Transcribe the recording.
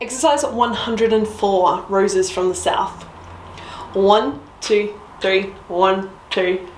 Exercise 104, Roses from the South. One, two, three, one, two.